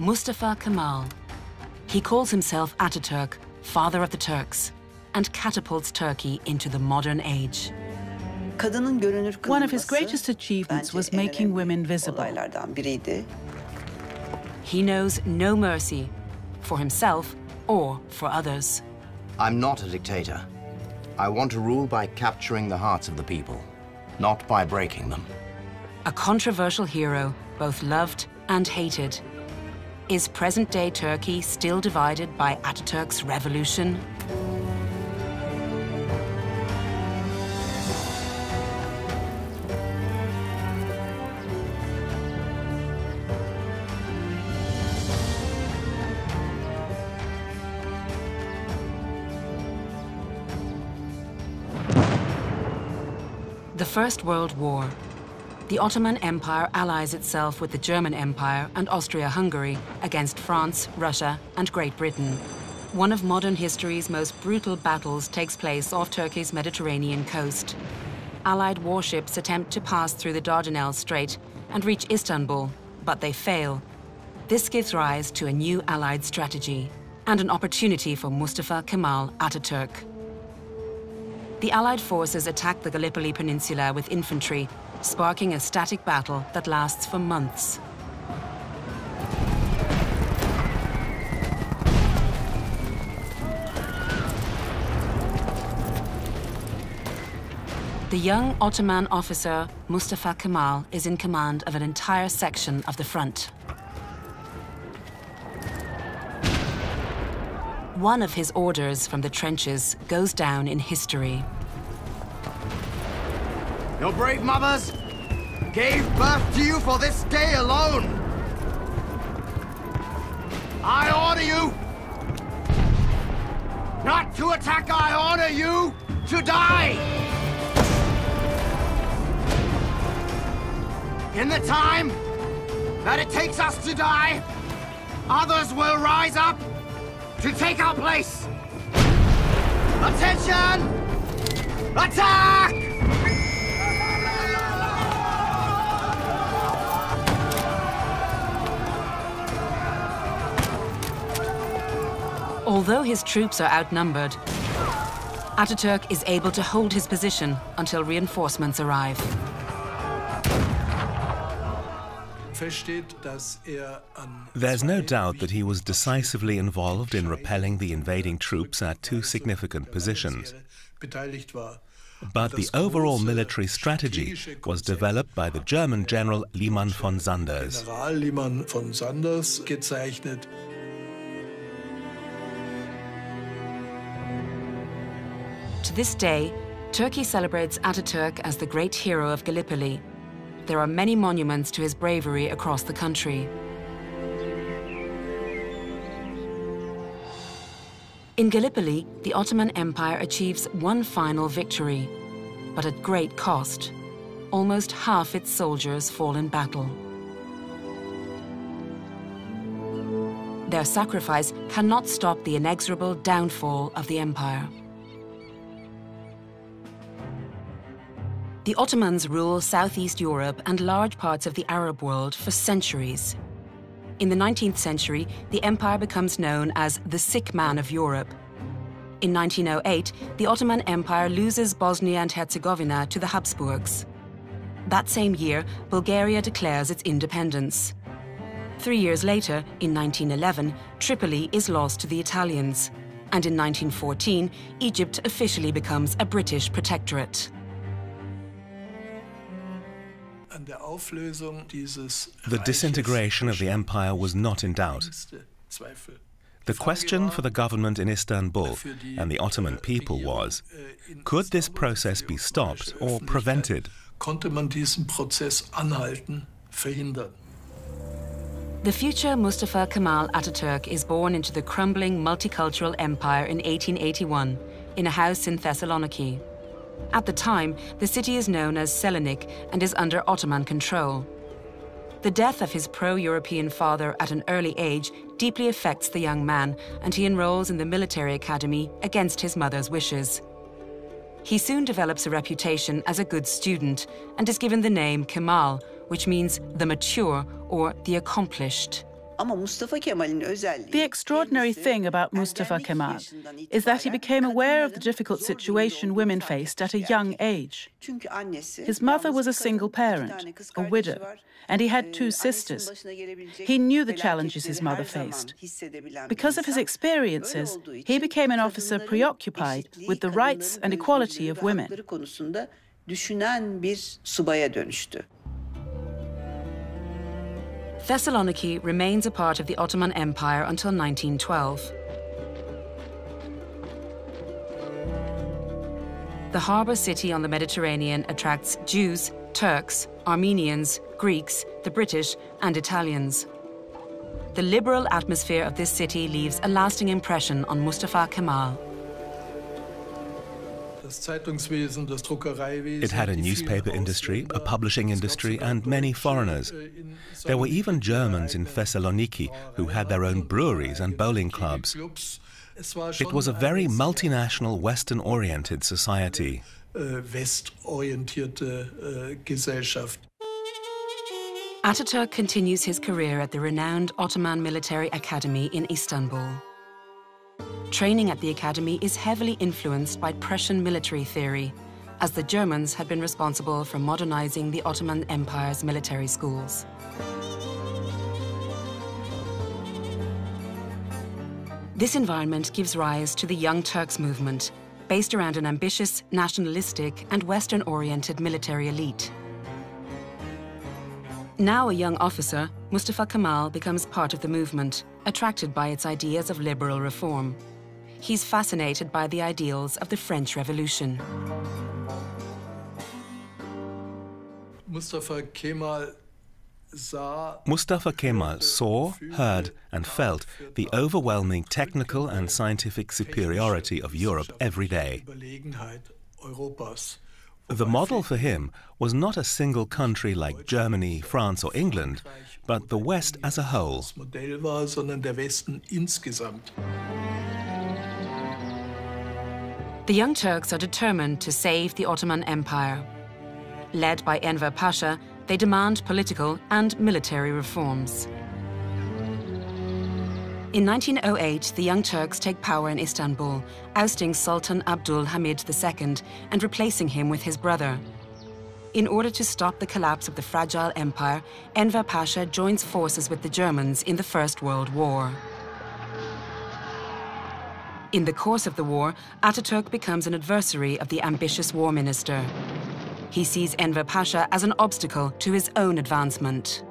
Mustafa Kemal. He calls himself Ataturk, father of the Turks, and catapults Turkey into the modern age. One of his greatest achievements was making women visible. He knows no mercy for himself or for others. I'm not a dictator. I want to rule by capturing the hearts of the people, not by breaking them. A controversial hero, both loved and hated. Is present-day Turkey still divided by Ataturk's revolution? The First World War. The Ottoman Empire allies itself with the German Empire and Austria-Hungary against France, Russia and Great Britain. One of modern history's most brutal battles takes place off Turkey's Mediterranean coast. Allied warships attempt to pass through the Dardanelles Strait and reach Istanbul, but they fail. This gives rise to a new Allied strategy and an opportunity for Mustafa Kemal Ataturk. The Allied forces attack the Gallipoli Peninsula with infantry, sparking a static battle that lasts for months. The young Ottoman officer Mustafa Kemal is in command of an entire section of the front. One of his orders from the trenches goes down in history. Your brave mothers gave birth to you for this day alone. I order you not to attack. I order you to die. In the time that it takes us to die, others will rise up to take our place. Attention! Attack! Although his troops are outnumbered, Ataturk is able to hold his position until reinforcements arrive. There's no doubt that he was decisively involved in repelling the invading troops at two significant positions. But the overall military strategy was developed by the German general Liman von Sanders. To this day, Turkey celebrates Ataturk as the great hero of Gallipoli. There are many monuments to his bravery across the country. In Gallipoli, the Ottoman Empire achieves one final victory, but at great cost. Almost half its soldiers fall in battle. Their sacrifice cannot stop the inexorable downfall of the empire. The Ottomans rule Southeast Europe and large parts of the Arab world for centuries. In the 19th century, the empire becomes known as the sick man of Europe. In 1908, the Ottoman Empire loses Bosnia and Herzegovina to the Habsburgs. That same year, Bulgaria declares its independence. Three years later, in 1911, Tripoli is lost to the Italians. And in 1914, Egypt officially becomes a British protectorate. The disintegration of the empire was not in doubt. The question for the government in Istanbul and the Ottoman people was, could this process be stopped or prevented? The future Mustafa Kemal Ataturk is born into the crumbling multicultural empire in 1881 in a house in Thessaloniki. At the time, the city is known as Selanik and is under Ottoman control. The death of his pro-European father at an early age deeply affects the young man, and he enrolls in the military academy against his mother's wishes. He soon develops a reputation as a good student and is given the name Kemal, which means the mature or the accomplished. The extraordinary thing about Mustafa Kemal is that he became aware of the difficult situation women faced at a young age. His mother was a single parent, a widow, and he had two sisters. He knew the challenges his mother faced. Because of his experiences, he became an officer preoccupied with the rights and equality of women. Thessaloniki remains a part of the Ottoman Empire until 1912. The harbour city on the Mediterranean attracts Jews, Turks, Armenians, Greeks, the British, and Italians. The liberal atmosphere of this city leaves a lasting impression on Mustafa Kemal. It had a newspaper industry, a publishing industry, and many foreigners. There were even Germans in Thessaloniki who had their own breweries and bowling clubs. It was a very multinational, Western oriented society. Ataturk continues his career at the renowned Ottoman Military Academy in Istanbul. Training at the academy is heavily influenced by Prussian military theory, as the Germans had been responsible for modernizing the Ottoman Empire's military schools. This environment gives rise to the Young Turks movement, based around an ambitious, nationalistic and Western-oriented military elite. Now a young officer, Mustafa Kemal becomes part of the movement, attracted by its ideas of liberal reform he's fascinated by the ideals of the French Revolution. Mustafa Kemal Mustafa Kemal saw, heard, and felt the overwhelming technical and scientific superiority of Europe every day. The model for him was not a single country like Germany, France, or England, but the West as a whole. The Young Turks are determined to save the Ottoman Empire. Led by Enver Pasha, they demand political and military reforms. In 1908, the Young Turks take power in Istanbul, ousting Sultan Abdul Hamid II and replacing him with his brother. In order to stop the collapse of the fragile empire, Enver Pasha joins forces with the Germans in the First World War. In the course of the war, Ataturk becomes an adversary of the ambitious war minister. He sees Enver Pasha as an obstacle to his own advancement.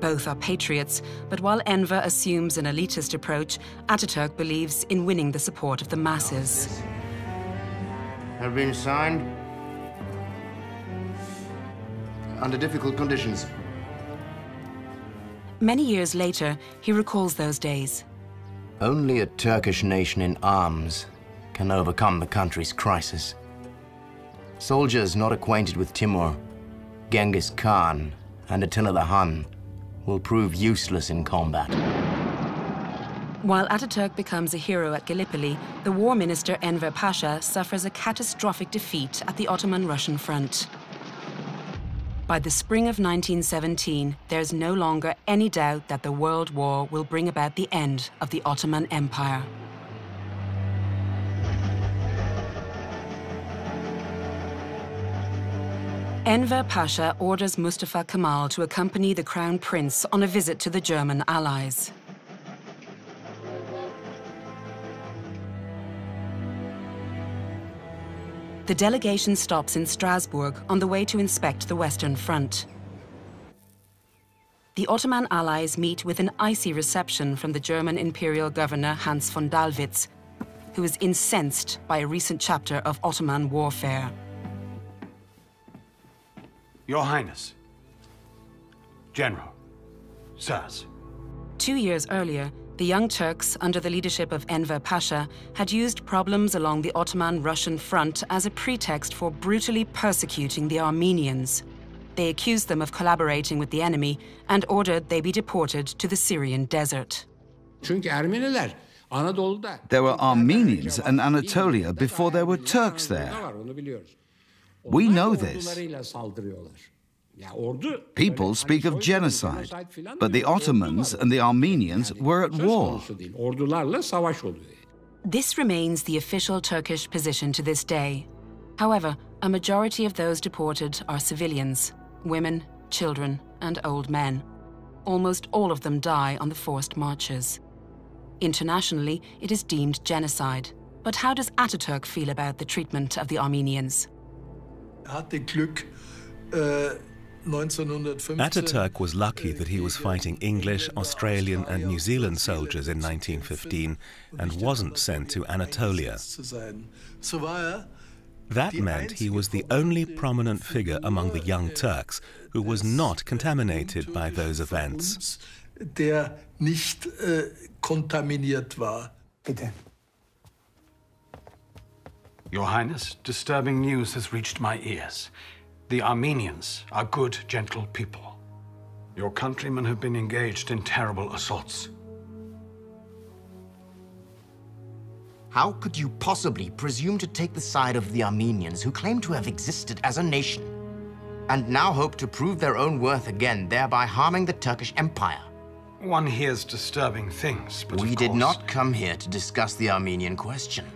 Both are patriots, but while Enver assumes an elitist approach, Ataturk believes in winning the support of the masses. Have been signed under difficult conditions. Many years later, he recalls those days. Only a Turkish nation in arms can overcome the country's crisis. Soldiers not acquainted with Timur, Genghis Khan, and Attila the Hun will prove useless in combat. While Ataturk becomes a hero at Gallipoli, the war minister Enver Pasha suffers a catastrophic defeat at the Ottoman-Russian front. By the spring of 1917, there's no longer any doubt that the World War will bring about the end of the Ottoman Empire. Enver Pasha orders Mustafa Kemal to accompany the Crown Prince on a visit to the German allies. The delegation stops in Strasbourg on the way to inspect the Western Front. The Ottoman allies meet with an icy reception from the German imperial governor Hans von Dallwitz, who is incensed by a recent chapter of Ottoman warfare. Your Highness, General, sirs. Two years earlier, the Young Turks, under the leadership of Enver Pasha, had used problems along the Ottoman-Russian front as a pretext for brutally persecuting the Armenians. They accused them of collaborating with the enemy and ordered they be deported to the Syrian desert. There were Armenians in Anatolia before there were Turks there. We know this. People speak of genocide, but the Ottomans and the Armenians were at war. This remains the official Turkish position to this day. However, a majority of those deported are civilians women, children, and old men. Almost all of them die on the forced marches. Internationally, it is deemed genocide. But how does Ataturk feel about the treatment of the Armenians? Ataturk was lucky that he was fighting English, Australian, and New Zealand soldiers in 1915 and wasn't sent to Anatolia. That meant he was the only prominent figure among the young Turks who was not contaminated by those events. Der nicht äh, kontaminiert war. Bitte. Your Highness, disturbing news has reached my ears. The Armenians are good, gentle people. Your countrymen have been engaged in terrible assaults. How could you possibly presume to take the side of the Armenians who claim to have existed as a nation, and now hope to prove their own worth again, thereby harming the Turkish Empire? One hears disturbing things, but We did not come here to discuss the Armenian question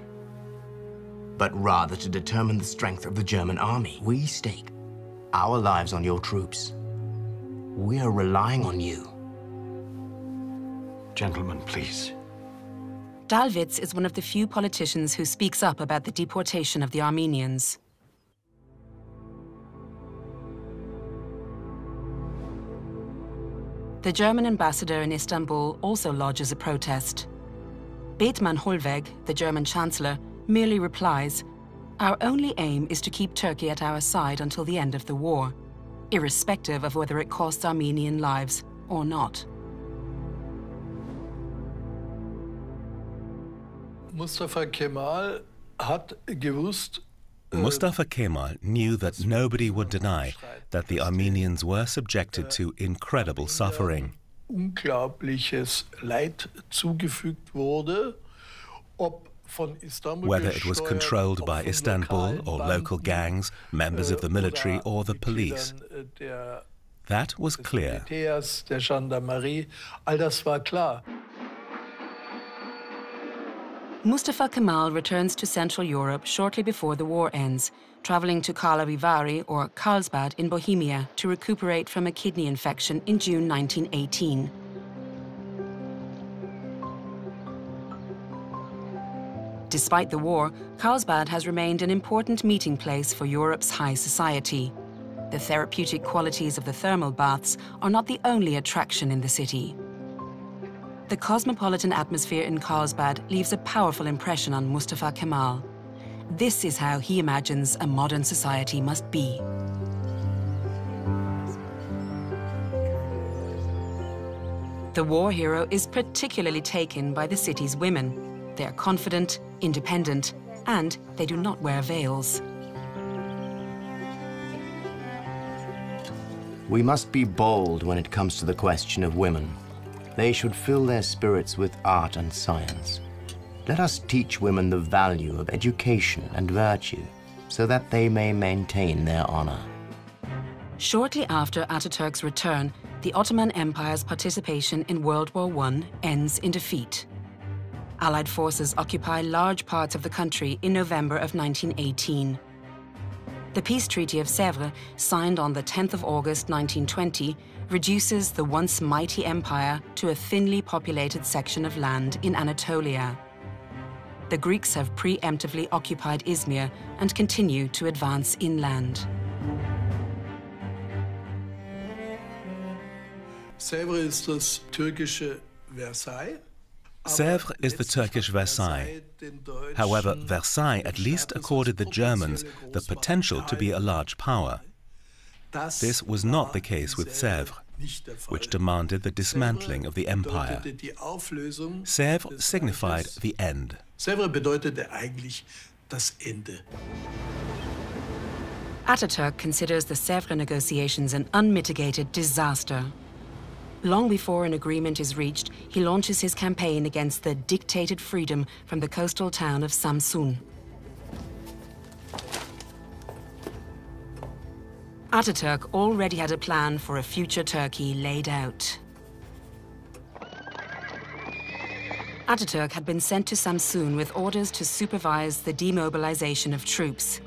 but rather to determine the strength of the German army. We stake our lives on your troops. We are relying on you. Gentlemen, please. Dallwitz is one of the few politicians who speaks up about the deportation of the Armenians. The German ambassador in Istanbul also lodges a protest. Bethmann Hollweg, the German chancellor, merely replies, Our only aim is to keep Turkey at our side until the end of the war, irrespective of whether it costs Armenian lives or not. Mustafa Kemal hat gewusst, äh, Mustafa Kemal knew that nobody would deny that the Armenians were subjected to incredible suffering. Unglaubliches Leid zugefügt wurde, ob whether it was controlled by Istanbul or local gangs, members of the military or the police. That was clear. Mustafa Kemal returns to Central Europe shortly before the war ends, traveling to Karlovy or Karlsbad in Bohemia to recuperate from a kidney infection in June 1918. Despite the war, Carlsbad has remained an important meeting place for Europe's high society. The therapeutic qualities of the thermal baths are not the only attraction in the city. The cosmopolitan atmosphere in Carlsbad leaves a powerful impression on Mustafa Kemal. This is how he imagines a modern society must be. The war hero is particularly taken by the city's women. They are confident, independent, and they do not wear veils. We must be bold when it comes to the question of women. They should fill their spirits with art and science. Let us teach women the value of education and virtue so that they may maintain their honor. Shortly after Ataturk's return, the Ottoman Empire's participation in World War I ends in defeat. Allied forces occupy large parts of the country in November of 1918. The peace treaty of Sèvres, signed on the 10th of August 1920, reduces the once mighty empire to a thinly populated section of land in Anatolia. The Greeks have preemptively occupied Izmir and continue to advance inland. Sèvres ist das türkische Versailles. Sèvres is the Turkish Versailles. However, Versailles at least accorded the Germans the potential to be a large power. This was not the case with Sèvres, which demanded the dismantling of the empire. Sèvres signified the end. Sèvres bedeutete eigentlich das Ende. Ataturk considers the Sèvres negotiations an unmitigated disaster. Long before an agreement is reached, he launches his campaign against the dictated freedom from the coastal town of Samsun. Ataturk already had a plan for a future Turkey laid out. Ataturk had been sent to Samsun with orders to supervise the demobilization of troops.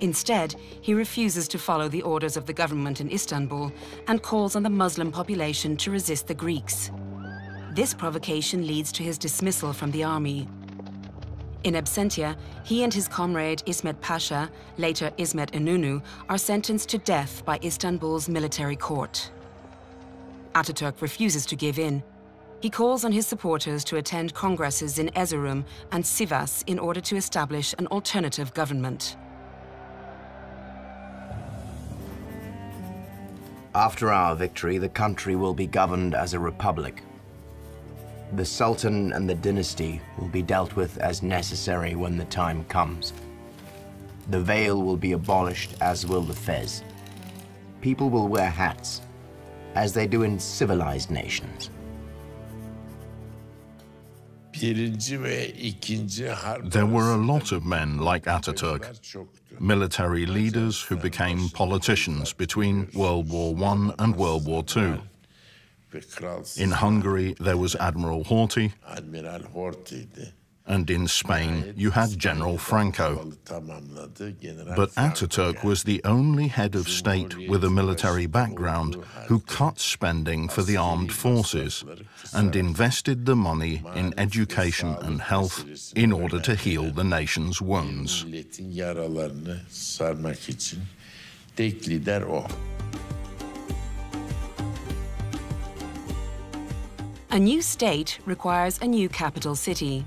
Instead, he refuses to follow the orders of the government in Istanbul and calls on the Muslim population to resist the Greeks. This provocation leads to his dismissal from the army. In absentia, he and his comrade Ismet Pasha, later Ismet Inonu, are sentenced to death by Istanbul's military court. Ataturk refuses to give in. He calls on his supporters to attend congresses in Erzurum and Sivas in order to establish an alternative government. After our victory, the country will be governed as a republic. The Sultan and the dynasty will be dealt with as necessary when the time comes. The veil will be abolished, as will the fez. People will wear hats, as they do in civilized nations. There were a lot of men like Ataturk, military leaders who became politicians between World War I and World War II. In Hungary, there was Admiral Horthy, and in Spain, you had General Franco. But Ataturk was the only head of state with a military background who cut spending for the armed forces and invested the money in education and health in order to heal the nation's wounds. A new state requires a new capital city.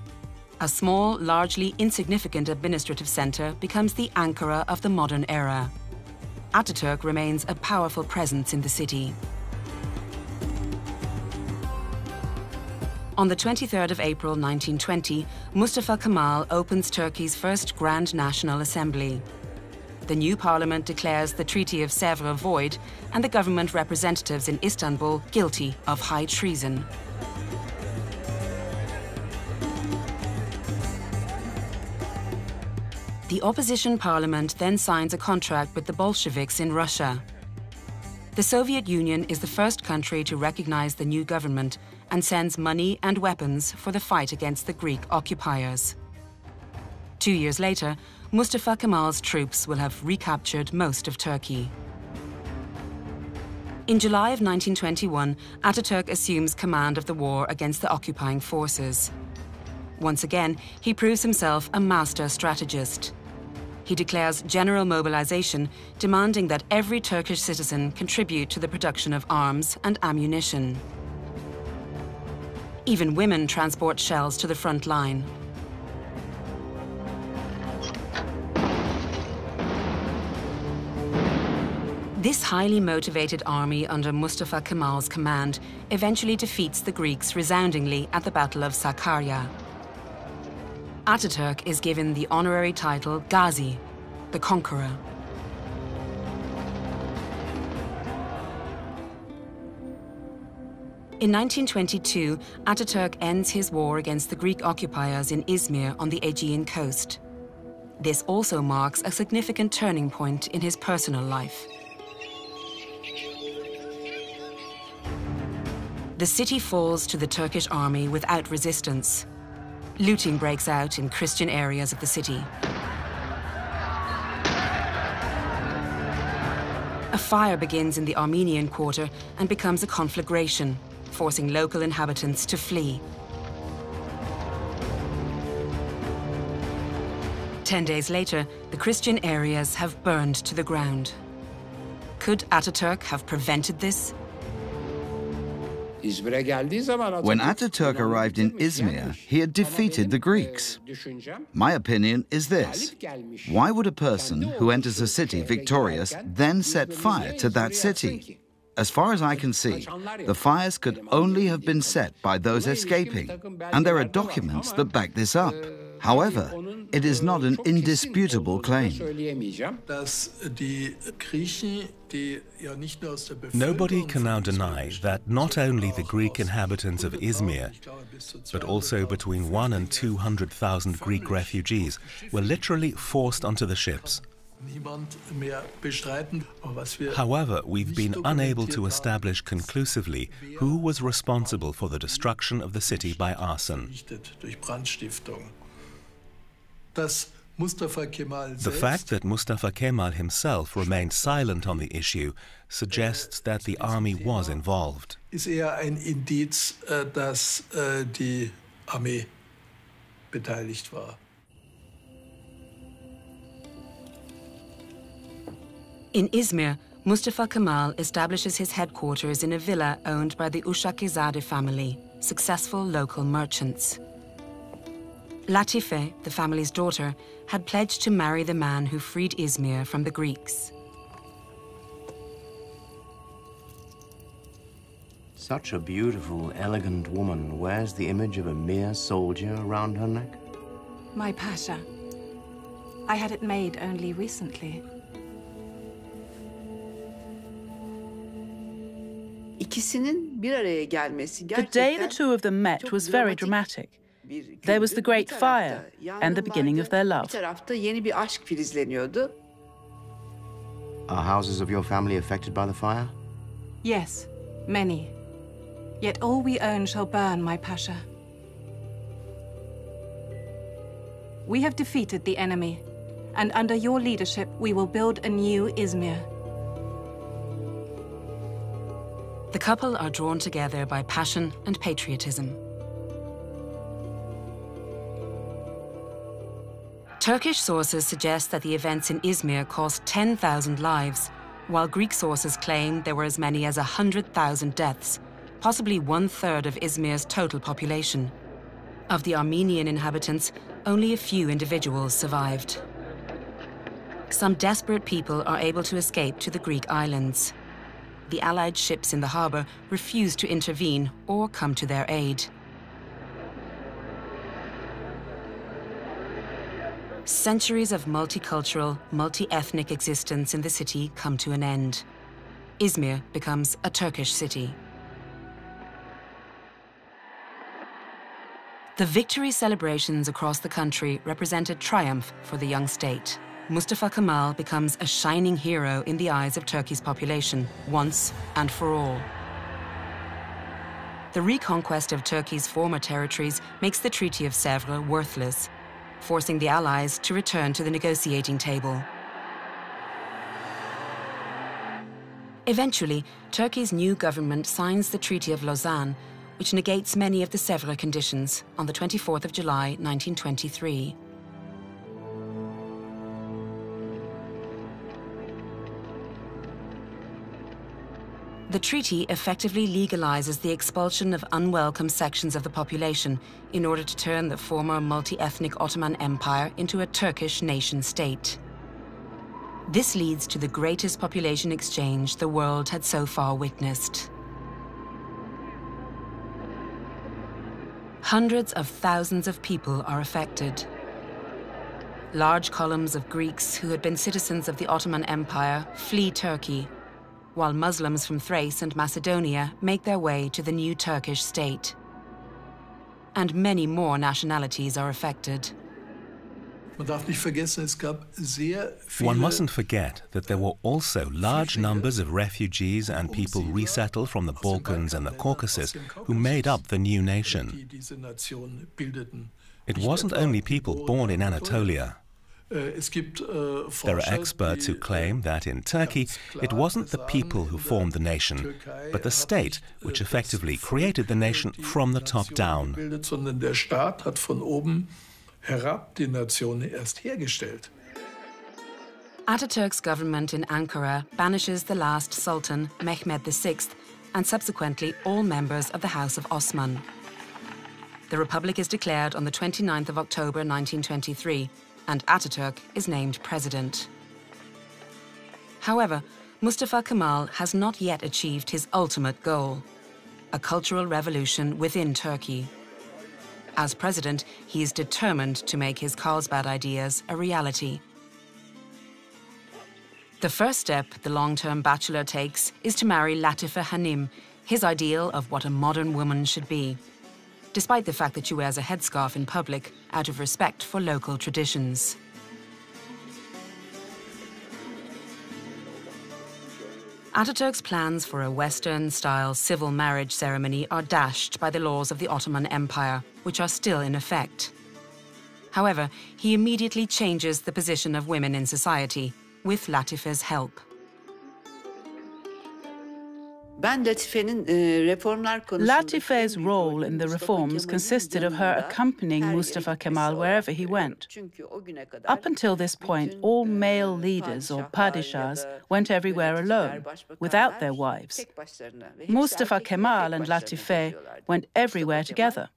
A small, largely insignificant administrative center becomes the Ankara of the modern era. Ataturk remains a powerful presence in the city. On the 23rd of April 1920, Mustafa Kemal opens Turkey's first Grand National Assembly. The new parliament declares the Treaty of Sèvres void and the government representatives in Istanbul guilty of high treason. The opposition parliament then signs a contract with the Bolsheviks in Russia. The Soviet Union is the first country to recognize the new government and sends money and weapons for the fight against the Greek occupiers. Two years later, Mustafa Kemal's troops will have recaptured most of Turkey. In July of 1921, Ataturk assumes command of the war against the occupying forces. Once again, he proves himself a master strategist. He declares general mobilization, demanding that every Turkish citizen contribute to the production of arms and ammunition. Even women transport shells to the front line. This highly motivated army under Mustafa Kemal's command eventually defeats the Greeks resoundingly at the Battle of Sakarya. Ataturk is given the honorary title Gazi, the Conqueror. In 1922, Ataturk ends his war against the Greek occupiers in Izmir on the Aegean coast. This also marks a significant turning point in his personal life. The city falls to the Turkish army without resistance. Looting breaks out in Christian areas of the city. A fire begins in the Armenian quarter and becomes a conflagration, forcing local inhabitants to flee. Ten days later, the Christian areas have burned to the ground. Could Ataturk have prevented this? When Ataturk arrived in Izmir, he had defeated the Greeks. My opinion is this. Why would a person who enters a city victorious then set fire to that city? As far as I can see, the fires could only have been set by those escaping, and there are documents that back this up. However, it is not an indisputable claim. Nobody can now deny that not only the Greek inhabitants of Izmir, but also between one and 200,000 Greek refugees were literally forced onto the ships, However, we've been unable to establish conclusively who was responsible for the destruction of the city by arson. The fact that Mustafa Kemal himself remained silent on the issue suggests that the army was involved. Ist eher ein Indiz, äh, dass äh, die Armee beteiligt war. In Izmir, Mustafa Kemal establishes his headquarters in a villa owned by the Ushakizade family, successful local merchants. Latife, the family's daughter, had pledged to marry the man who freed Izmir from the Greeks. Such a beautiful, elegant woman wears the image of a mere soldier around her neck? My Pasha. I had it made only recently. The day the two of them met was very dramatic. There was the great fire and the beginning of their love. Are houses of your family affected by the fire? Yes, many. Yet all we own shall burn, my Pasha. We have defeated the enemy, and under your leadership we will build a new Izmir. The couple are drawn together by passion and patriotism. Turkish sources suggest that the events in Izmir cost 10,000 lives, while Greek sources claim there were as many as 100,000 deaths, possibly one third of Izmir's total population. Of the Armenian inhabitants, only a few individuals survived. Some desperate people are able to escape to the Greek islands. The Allied ships in the harbour refuse to intervene or come to their aid. Centuries of multicultural, multi-ethnic existence in the city come to an end. Izmir becomes a Turkish city. The victory celebrations across the country represent a triumph for the young state. Mustafa Kemal becomes a shining hero in the eyes of Turkey's population, once and for all. The reconquest of Turkey's former territories makes the Treaty of Sèvres worthless, forcing the Allies to return to the negotiating table. Eventually, Turkey's new government signs the Treaty of Lausanne, which negates many of the Sèvres conditions on the 24th of July 1923. The treaty effectively legalizes the expulsion of unwelcome sections of the population in order to turn the former multi-ethnic Ottoman Empire into a Turkish nation-state. This leads to the greatest population exchange the world had so far witnessed. Hundreds of thousands of people are affected. Large columns of Greeks who had been citizens of the Ottoman Empire flee Turkey while Muslims from Thrace and Macedonia make their way to the new Turkish state. And many more nationalities are affected. One mustn't forget that there were also large numbers of refugees and people resettled from the Balkans and the Caucasus who made up the new nation. It wasn't only people born in Anatolia. Äh, there are experts who claim that in Turkey it wasn't the people who formed the nation, but the state which effectively created the nation from the top down. Ataturk's government in Ankara banishes the last sultan, Mehmed VI, and subsequently all members of the House of Osman. The republic is declared on the 29th of October 1923 and Ataturk is named president. However, Mustafa Kemal has not yet achieved his ultimate goal, a cultural revolution within Turkey. As president, he is determined to make his Carlsbad ideas a reality. The first step the long-term bachelor takes is to marry Latife Hanim, his ideal of what a modern woman should be despite the fact that she wears a headscarf in public out of respect for local traditions. Ataturk's plans for a Western style civil marriage ceremony are dashed by the laws of the Ottoman Empire, which are still in effect. However, he immediately changes the position of women in society, with Latife's help. Latife's role in the reforms consisted of her accompanying Mustafa Kemal wherever he went. Up until this point, all male leaders or padishahs went everywhere alone, without their wives. Mustafa Kemal and Latife went everywhere together.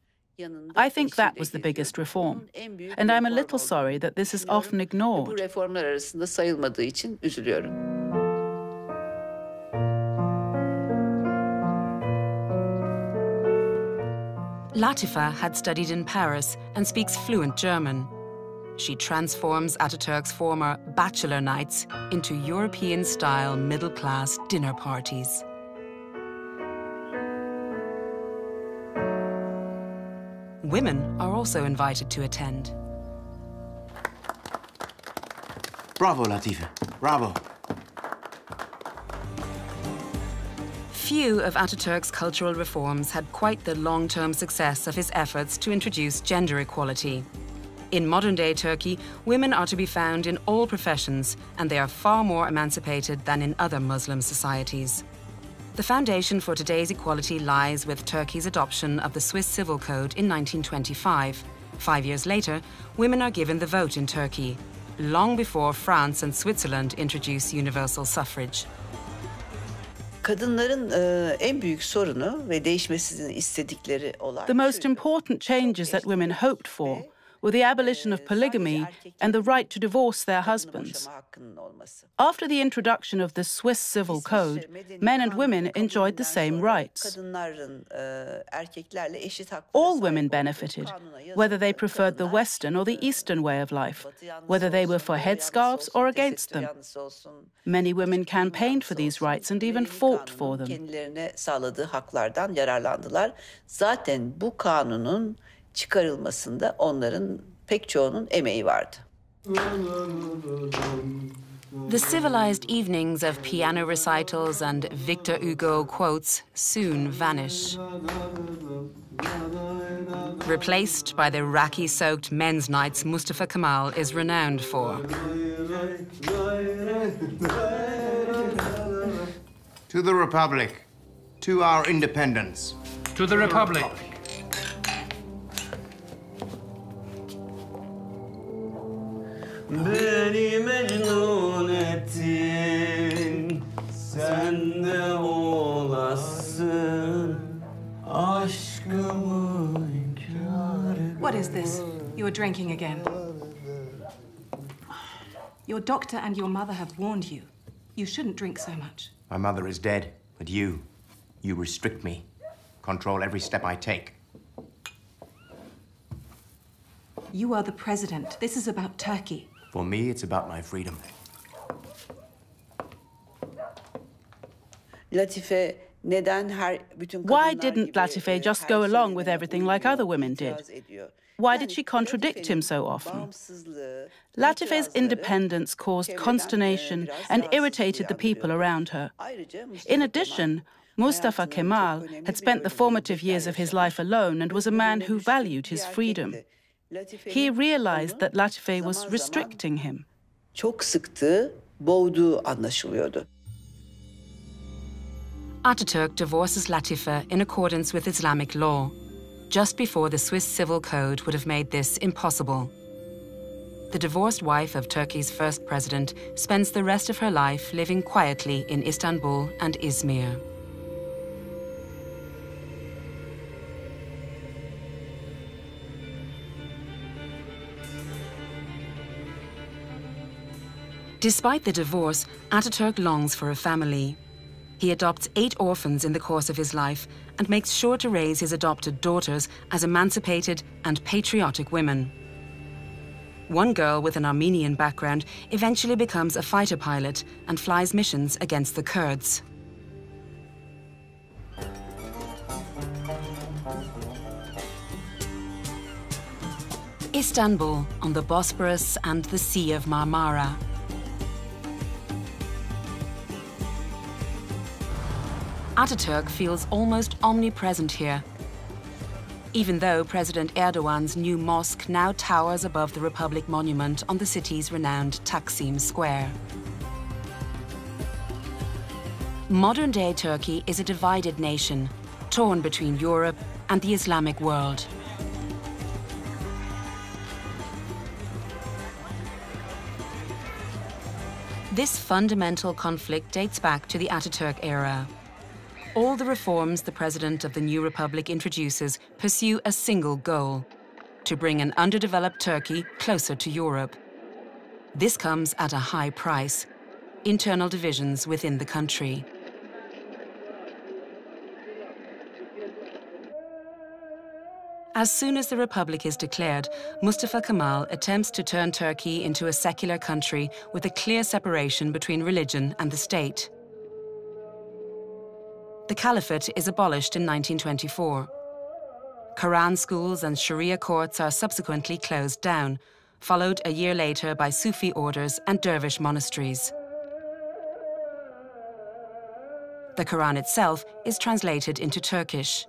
I think that was the biggest reform, and I'm a little sorry that this is often ignored. Latife had studied in Paris and speaks fluent German. She transforms Ataturk's former bachelor nights into European-style middle-class dinner parties. Women are also invited to attend. Bravo, Latifa. Bravo. Few of Ataturk's cultural reforms had quite the long-term success of his efforts to introduce gender equality. In modern-day Turkey, women are to be found in all professions, and they are far more emancipated than in other Muslim societies. The foundation for today's equality lies with Turkey's adoption of the Swiss Civil Code in 1925. Five years later, women are given the vote in Turkey, long before France and Switzerland introduce universal suffrage. Kadınların en büyük sorunu ve değişmesini istedikleri olay. The most important changes that women hoped for were the abolition of polygamy and the right to divorce their husbands. After the introduction of the Swiss Civil Code, men and women enjoyed the same rights. All women benefited, whether they preferred the Western or the Eastern way of life, whether they were for headscarves or against them. Many women campaigned for these rights and even fought for them. Zaten bu kanunun çıkarılmasında onların pek çoğunun emeği vardı. The civilized evenings of piano recitals and Victor Hugo quotes soon vanish. Replaced by the raki-soaked men's nights Mustafa Kemal is renowned for. To the Republic. To our independence. To the Republic. Beni mecnun ettin Sen de olasın Aşkımı What is this? You are drinking again. Your doctor and your mother have warned you. You shouldn't drink so much. My mother is dead, but you, you restrict me. Control every step I take. You are the president. This is about Turkey. For me, it's about my freedom. Latife why didn't Latife just go along with everything like other women did? Why did she contradict him so often? Latife's independence caused consternation and irritated the people around her. In addition, Mustafa Kemal had spent the formative years of his life alone and was a man who valued his freedom. He realized that Latife was restricting him. Çok sıktı, boğduğu anlaşılıyordu. Ataturk divorces Latife in accordance with Islamic law, just before the Swiss Civil Code would have made this impossible. The divorced wife of Turkey's first president spends the rest of her life living quietly in Istanbul and Izmir. Despite the divorce, Ataturk longs for a family. He adopts eight orphans in the course of his life and makes sure to raise his adopted daughters as emancipated and patriotic women. One girl with an Armenian background eventually becomes a fighter pilot and flies missions against the Kurds. Istanbul, on the Bosporus and the Sea of Marmara. Ataturk feels almost omnipresent here. Even though President Erdogan's new mosque now towers above the Republic Monument on the city's renowned Taksim Square. Modern-day Turkey is a divided nation, torn between Europe and the Islamic world. This fundamental conflict dates back to the Ataturk era. All the reforms the president of the new republic introduces pursue a single goal to bring an underdeveloped Turkey closer to Europe. This comes at a high price internal divisions within the country. As soon as the republic is declared, Mustafa Kemal attempts to turn Turkey into a secular country with a clear separation between religion and the state the caliphate is abolished in 1924. Quran schools and Sharia courts are subsequently closed down, followed a year later by Sufi orders and dervish monasteries. The Quran itself is translated into Turkish.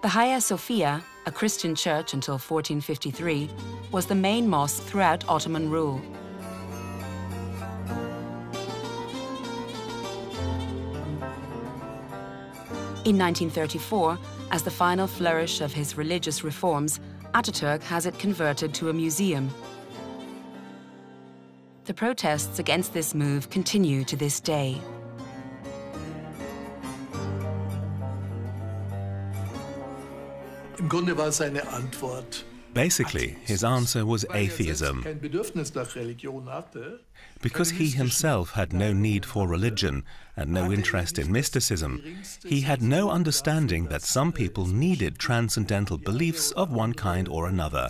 The Hagia Sophia, a Christian church until 1453, was the main mosque throughout Ottoman rule. In 1934, as the final flourish of his religious reforms, Ataturk has it converted to a museum. The protests against this move continue to this day. Basically, his answer was atheism. Because he himself had no need for religion and no interest in mysticism, he had no understanding that some people needed transcendental beliefs of one kind or another.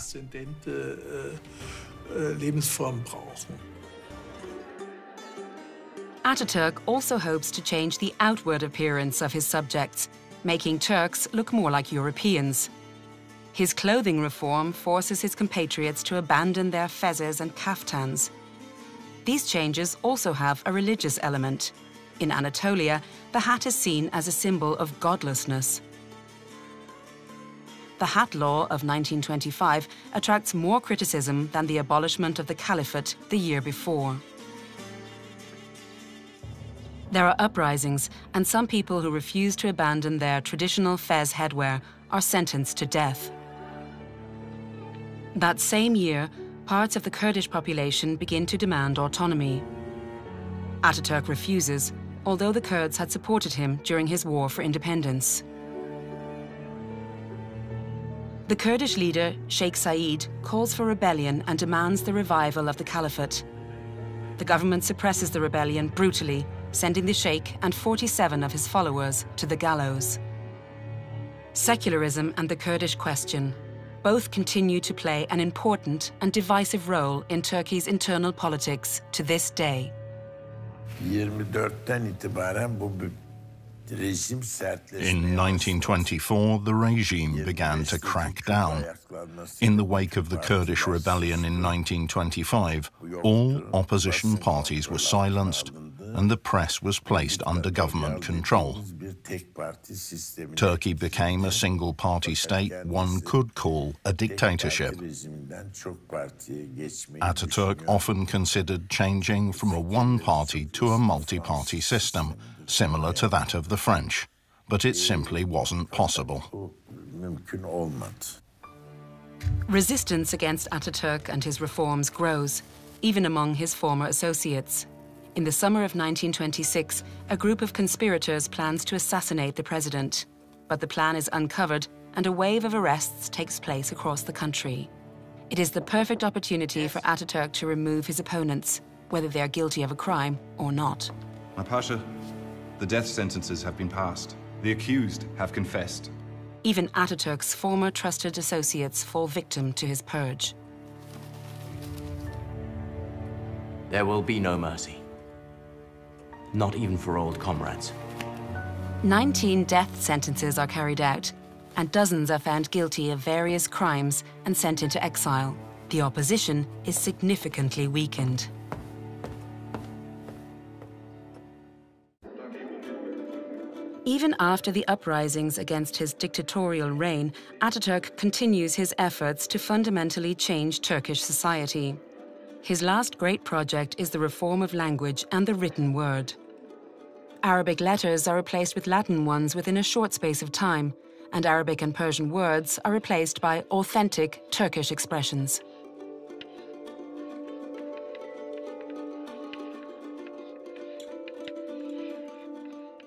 Ataturk also hopes to change the outward appearance of his subjects, making Turks look more like Europeans. His clothing reform forces his compatriots to abandon their fezes and kaftans. These changes also have a religious element. In Anatolia, the hat is seen as a symbol of godlessness. The hat law of 1925 attracts more criticism than the abolishment of the caliphate the year before. There are uprisings, and some people who refuse to abandon their traditional fez headwear are sentenced to death. That same year, parts of the Kurdish population begin to demand autonomy. Ataturk refuses, although the Kurds had supported him during his war for independence. The Kurdish leader, Sheikh Said, calls for rebellion and demands the revival of the caliphate. The government suppresses the rebellion brutally, sending the sheikh and 47 of his followers to the gallows. Secularism and the Kurdish question both continue to play an important and divisive role in Turkey's internal politics to this day. In 1924, the regime began to crack down. In the wake of the Kurdish rebellion in 1925, all opposition parties were silenced and the press was placed under government control. Turkey became a single party state one could call a dictatorship. Ataturk often considered changing from a one party to a multi party system, similar to that of the French, but it simply wasn't possible. Resistance against Ataturk and his reforms grows, even among his former associates. In the summer of 1926, a group of conspirators plans to assassinate the president. But the plan is uncovered and a wave of arrests takes place across the country. It is the perfect opportunity for Ataturk to remove his opponents, whether they are guilty of a crime or not. My Pasha, the death sentences have been passed. The accused have confessed. Even Ataturk's former trusted associates fall victim to his purge. There will be no mercy not even for old comrades. 19 death sentences are carried out, and dozens are found guilty of various crimes and sent into exile. The opposition is significantly weakened. Even after the uprisings against his dictatorial reign, Ataturk continues his efforts to fundamentally change Turkish society. His last great project is the reform of language and the written word. Arabic letters are replaced with Latin ones within a short space of time, and Arabic and Persian words are replaced by authentic Turkish expressions.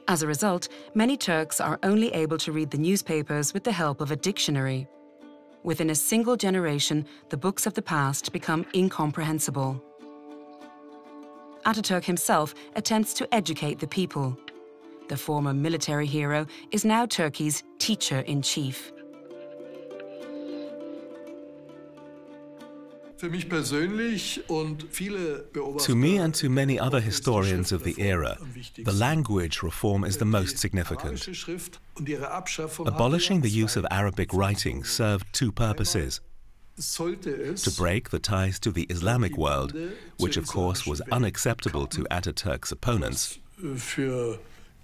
As a result, many Turks are only able to read the newspapers with the help of a dictionary. Within a single generation, the books of the past become incomprehensible. Ataturk himself attempts to educate the people. The former military hero is now Turkey's teacher-in-chief. To me and to many other historians of the era, the language reform is the most significant. Abolishing the use of Arabic writing served two purposes. To break the ties to the Islamic world, which of course was unacceptable to Ataturk's opponents.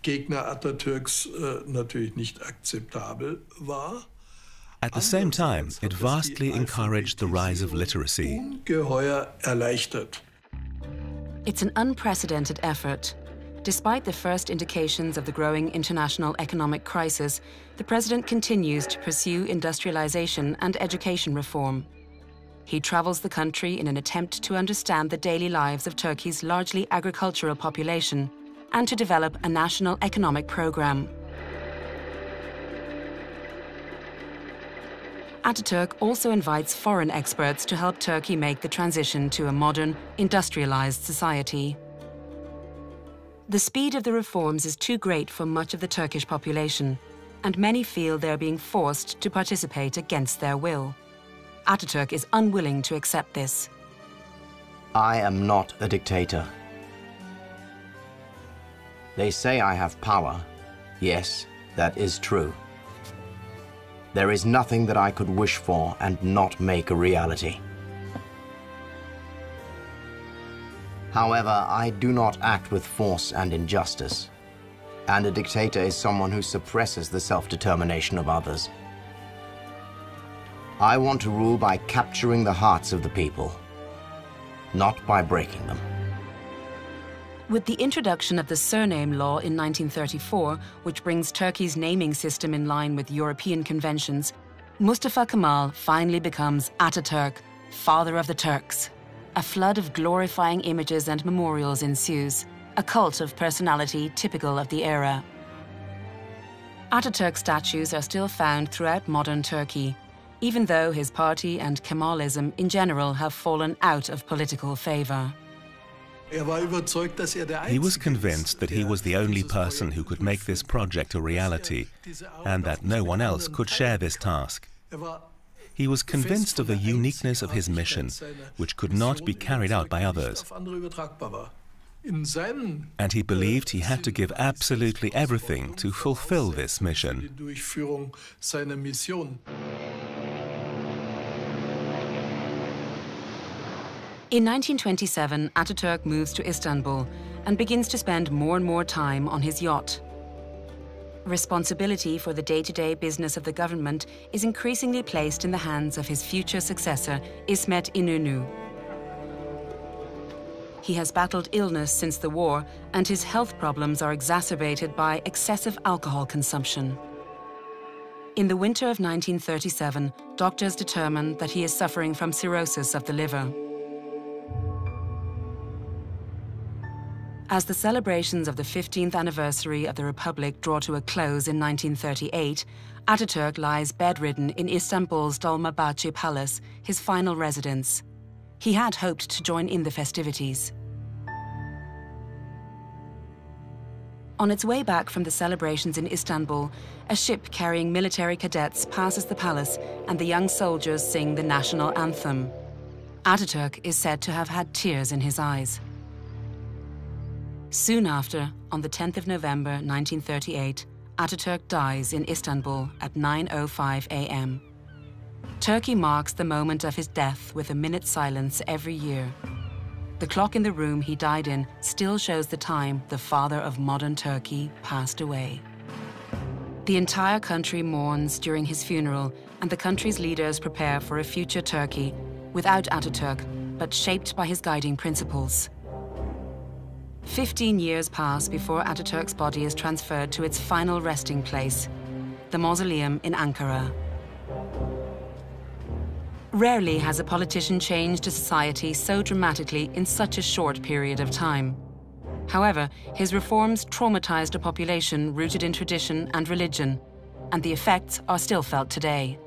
Gegner Atatürks äh, natürlich nicht akzeptabel war. At the same time, it vastly encouraged the rise of literacy. It's an unprecedented effort. Despite the first indications of the growing international economic crisis, the president continues to pursue industrialization and education reform. He travels the country in an attempt to understand the daily lives of Turkey's largely agricultural population and to develop a national economic program. Ataturk also invites foreign experts to help Turkey make the transition to a modern, industrialized society. The speed of the reforms is too great for much of the Turkish population, and many feel they're being forced to participate against their will. Ataturk is unwilling to accept this. I am not a dictator. They say I have power. Yes, that is true. There is nothing that I could wish for and not make a reality. However, I do not act with force and injustice. And a dictator is someone who suppresses the self-determination of others. I want to rule by capturing the hearts of the people, not by breaking them. With the introduction of the surname law in 1934, which brings Turkey's naming system in line with European conventions, Mustafa Kemal finally becomes Ataturk, father of the Turks. A flood of glorifying images and memorials ensues, a cult of personality typical of the era. Ataturk statues are still found throughout modern Turkey, even though his party and Kemalism in general have fallen out of political favor. Er he was convinced that he was the only person who could make this project a reality and that no one else could share this task. He was convinced of the uniqueness of his mission, which could not be carried out by others. And he believed he had to give absolutely everything to fulfill this mission. In 1927, Ataturk moves to Istanbul and begins to spend more and more time on his yacht. Responsibility for the day-to-day -day business of the government is increasingly placed in the hands of his future successor, İsmet İnönü. He has battled illness since the war, and his health problems are exacerbated by excessive alcohol consumption. In the winter of 1937, doctors determine that he is suffering from cirrhosis of the liver. As the celebrations of the 15th anniversary of the Republic draw to a close in 1938, Ataturk lies bedridden in Istanbul's Dolmabahce Palace, his final residence. He had hoped to join in the festivities. On its way back from the celebrations in Istanbul, a ship carrying military cadets passes the palace and the young soldiers sing the national anthem. Ataturk is said to have had tears in his eyes. Soon after, on the 10th of November 1938, Ataturk dies in Istanbul at 9.05 a.m. Turkey marks the moment of his death with a minute silence every year. The clock in the room he died in still shows the time the father of modern Turkey passed away. The entire country mourns during his funeral, and the country's leaders prepare for a future Turkey without Ataturk, but shaped by his guiding principles. Fifteen years pass before Ataturk's body is transferred to its final resting place, the mausoleum in Ankara. Rarely has a politician changed a society so dramatically in such a short period of time. However, his reforms traumatized a population rooted in tradition and religion, and the effects are still felt today.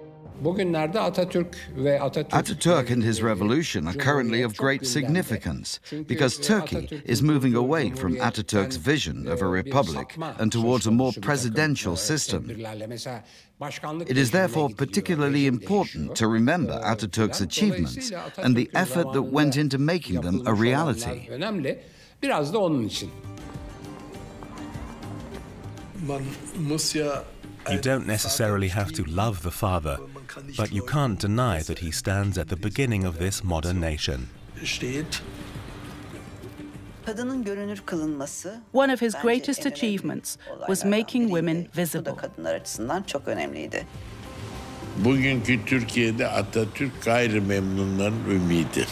Ataturk and his revolution are currently of great significance because Turkey is moving away from Ataturk's vision of a republic and towards a more presidential system. It is therefore particularly important to remember Ataturk's achievements and the effort that went into making them a reality. You don't necessarily have to love the father, but you can't deny that he stands at the beginning of this modern nation. One of his greatest achievements was making women visible. Bugünkü Türkiye'de Atatürk gayrimemnunların ümidi.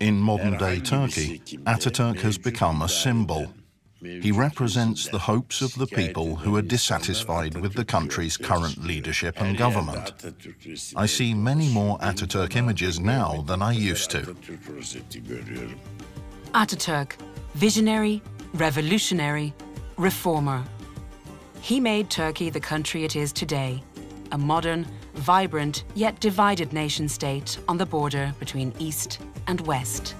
In modern day Turkey, Ataturk has become a symbol. He represents the hopes of the people who are dissatisfied with the country's current leadership and government. I see many more Ataturk images now than I used to. Ataturk, visionary, revolutionary, reformer. He made Turkey the country it is today, a modern, vibrant, yet divided nation state on the border between East and West.